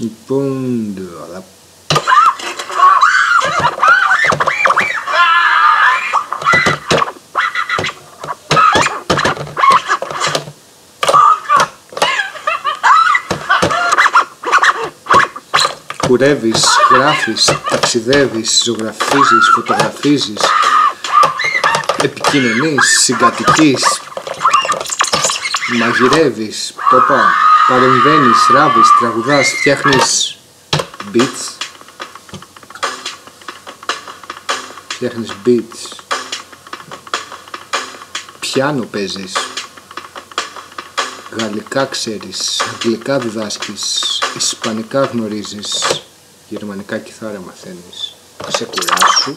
Λοιπόν, τώρα. Κουρεύεις, γράφεις, ταξιδεύεις, ζωγραφίζεις, φωτογραφίζεις, επικοινωνείς, συγκατοικείς, μαγειρεύεις, ποπα, παρεμβαίνεις, ράβεις, τραγουδάς, φτιάχνεις beats, φτιάχνεις beats, πιάνο παίζεις, γαλλικά ξέρεις, αγγλικά διδάσκεις, ισπανικά γνωρίζεις, γερμανικά κιθάρα μαθαίνεις, ξεκουράσου